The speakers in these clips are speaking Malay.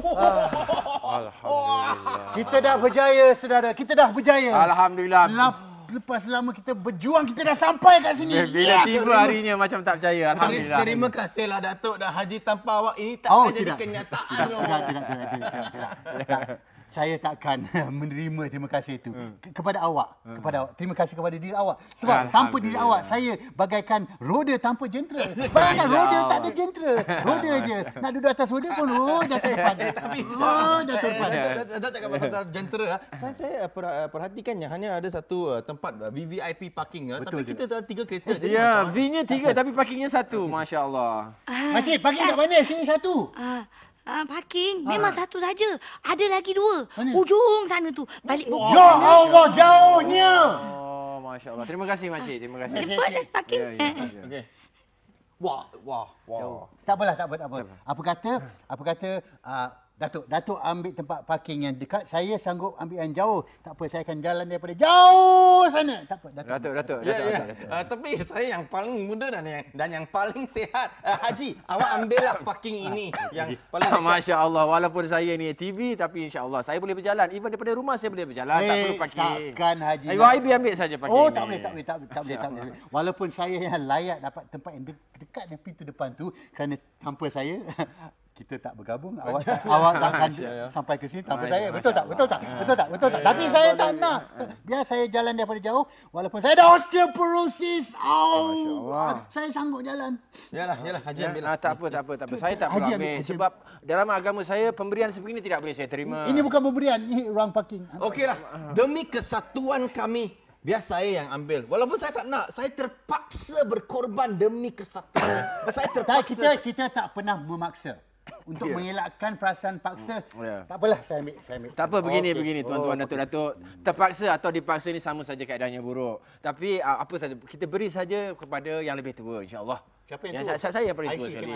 Alhamdulillah. Kita dah berjaya, saudara. Kita dah berjaya. Alhamdulillah. Lepas, lepas lama kita berjuang, kita dah sampai kat sini. Bila tiba harinya macam tak percaya. Alhamdulillah. Terima kasihlah Datuk dah haji tanpa awak ini tak Oh, jadi tidak. kenyataan. Tidak, tidak, tidak, tidak, tidak, tidak. Tak. Saya takkan menerima terima kasih itu Ke- kepada awak, kepada awak. Terima kasih kepada diri awak. Sebab tanpa diri awak saya bagaikan roda tanpa jentera. Bayangkan roda tak ada jentera. Roda je. Nak duduk atas roda pun oh dah terdepan. Oh dah terdepan. Datuk cakap pasal jentera. ah. Saya saya per- perhatikannya hanya ada satu uh, tempat uh, VVIP parking ah. Betul tapi je. kita ada tiga kereta. Jadi Ya, macam V-nya tiga tapi parkingnya satu. Masya Allah. Makcik, parking kat mana? Sini satu. Ah, ah, parking memang satu saja. Ada lagi dua. Mana? Ujung sana tu. Balik bukit Ya. Allah, jauhnya. Oh, Masya Allah. Terima kasih, Makcik. Terima kasih. Cepat dah parking. Ya, ya, ya. Okey. Wah, wah, wah. Tak apalah, tak apa, tak apa. Apa kata, apa kata, uh, Datuk, Datuk ambil tempat parking yang dekat, saya sanggup ambil yang jauh. Tak apa, saya akan jalan daripada jauh sana. Tak apa, Datuk. Datuk, Datuk, Ya, Datuk. ya. Datuk. Uh, tapi saya yang paling muda dan yang dan yang paling sihat. Uh, Haji, awak ambillah parking ini yang paling dekat. Masya Allah, walaupun saya ni TV tapi insya Allah saya boleh berjalan. Even daripada rumah saya boleh berjalan, tak Eh, perlu parking. takkan, Haji. Ayo, IB ambil saja parking Oh, tak boleh, tak boleh, tak boleh, tak boleh, tak boleh. Walaupun saya yang layak dapat tempat yang de- dekat dengan pintu depan tu kerana tanpa saya kita tak bergabung. Awak tak, awak takkan sampai ke sini tanpa saya. Betul tak? Betul tak? Betul tak? Betul tak? Tapi saya tak nak. Biar saya jalan daripada jauh walaupun saya ada osteoporosis. Oh, saya sanggup jalan. Yalah, yalah Haji Ya, ambil. ah, tak apa, tak apa, tak apa. Saya tak ambil, Haji Sebab dalam agama saya, pemberian sebegini tidak boleh saya terima. Ini bukan pemberian, ini ruang parking. Okeylah. Demi kesatuan kami, biar saya yang ambil. Walaupun saya tak nak, saya terpaksa berkorban demi kesatuan. saya Tak, terpaksa. kita kita tak pernah memaksa. Untuk mengelakkan perasaan paksa. Ya. Tak apalah, saya ambil. Saya ambil. Tak apa begini Okey. begini tuan-tuan Oh, datuk-datuk terpaksa atau dipaksa ni sama saja keadaannya buruk. Tapi ah, apa saja kita beri saja kepada yang lebih tua insya-Allah. Siapa yang yang tua? saya, saya yang paling tua IC, sekali.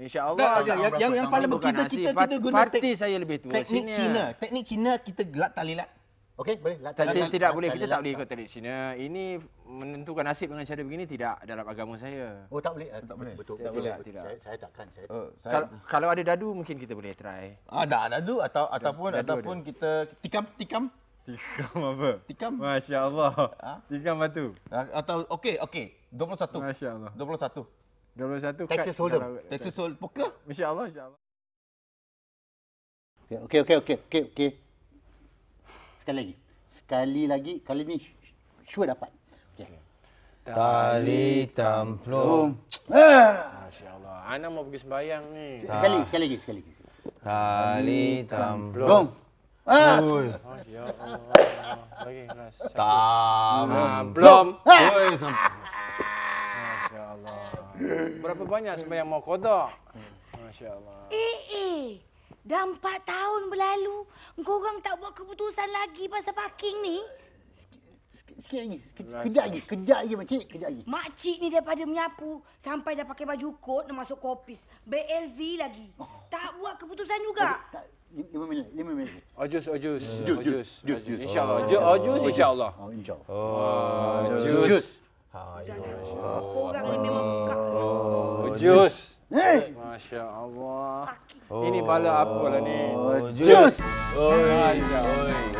Insya-Allah. Tak, yang, yang, yang, yang paling kita kita kita guna parti tek- saya lebih tua. teknik. Cina. Teknik Cina kita gelat talilat. Okey, boleh. Lat- Tak, lat- tidak, boleh. Kita tak boleh ikut tradisi Cina. Ini menentukan nasib dengan cara begini tidak dalam agama saya. Oh, tak boleh. Tak boleh. Betul. Tidak, Tak boleh. tidak. Saya, saya takkan. Saya Oh, Kalau, kalau ada dadu mungkin kita boleh try. ada ada tu atau ataupun Dadu ataupun kita tikam tikam Tikam apa? tikam Masya Allah. Ha? Tikam batu. Ah, atau okey okey 21. Masya Allah. 21. 21 Texas kat Hold'em. Texas Hold poker. Insya Allah, insya Allah. Okey, okey, okey, okey, okey. Sekali lagi. Sekali lagi. Kali ni sure dapat. Okey. Tali Boom. tamplung. Ah. Masya Allah. Ana mau pergi sembahyang ni. Sekali, sekali lagi, sekali lagi. Tali tamplung. Boom. Ah. Masya Allah. Lagi kelas. Tam. Belum. Oi, sam- Masya Allah. Berapa banyak sembahyang mau kodok? Masya Allah. Eh, eh. Dah empat tahun berlalu. Engkau orang tak buat keputusan lagi pasal parking ni. Sikit lagi. Ke- Kejap lagi. Kejap lagi, makcik. Kejap lagi. Makcik ni daripada menyapu sampai dah pakai baju kot nak masuk kopis. BLV lagi. Tak buat keputusan juga. Tak, lima minit, lima minit. Ojus, ojus. Jus, Ojus, jus, jus, ojus. jus. InsyaAllah. Ojus, ojus insyaAllah. Oh, insyaAllah. Ojus. Korang ni memang buka. Ojus. Hey! Masya Allah. Parking. Ini pala apa lah ni? Jus! Oi, oi, oi.